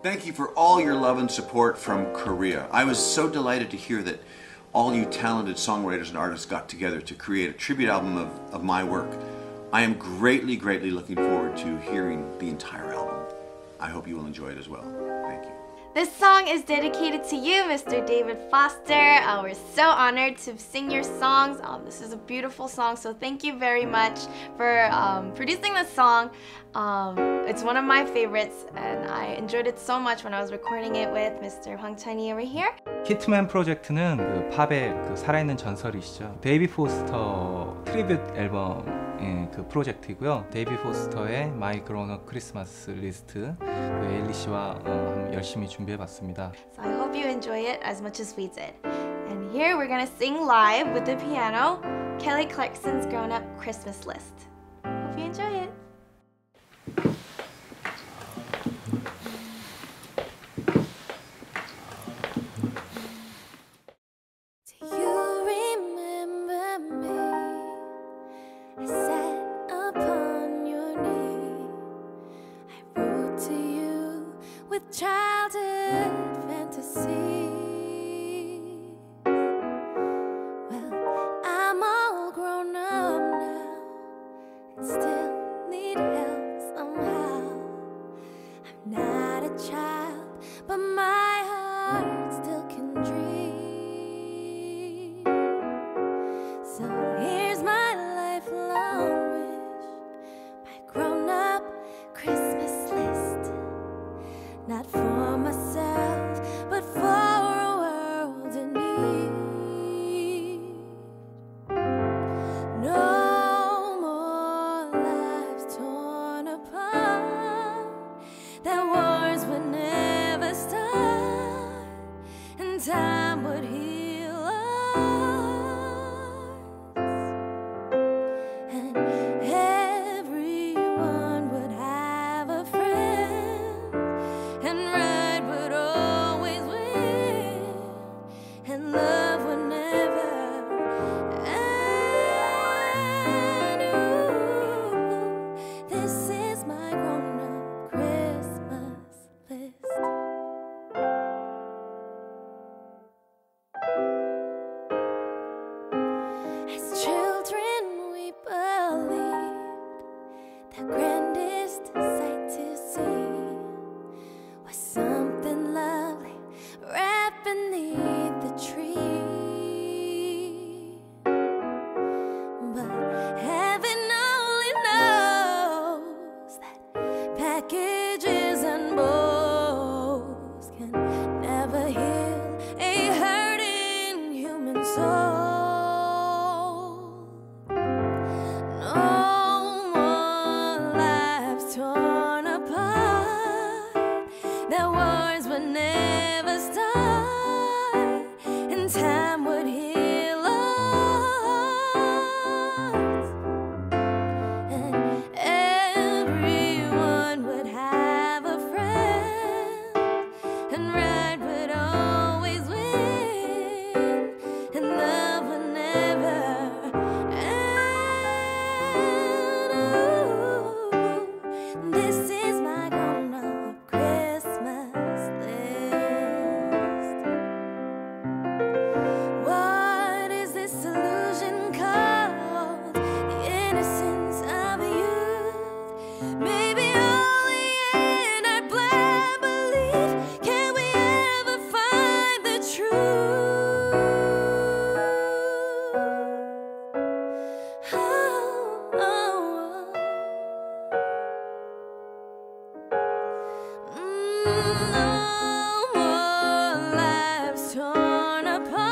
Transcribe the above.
Thank you for all your love and support from Korea. I was so delighted to hear that all you talented songwriters and artists got together to create a tribute album of, of my work. I am greatly, greatly looking forward to hearing the entire album. I hope you will enjoy it as well. This song is dedicated to you, Mr. David Foster. Uh, we're so honored to sing your songs. Um, this is a beautiful song, so thank you very much for um, producing this song. Um, it's one of my favorites, and I enjoyed it so much when I was recording it with Mr. Hwang Chan Hee over here. Hitman 프로젝트는 그 팝의 그 살아있는 전설이시죠. 데이비 포스터 트리뷰 앨범 의그 프로젝트이고요. 데이비 포스터의 마이 그로너 크리스마스 리스트 그 에일리 씨와 어, 열심히 준비해봤습니다. So I hope you enjoy it as much as we did. And here we're gonna sing live with the piano Kelly Clarkson's Grown Up Christmas List. Hope you enjoy it. Childhood packages and boats. upon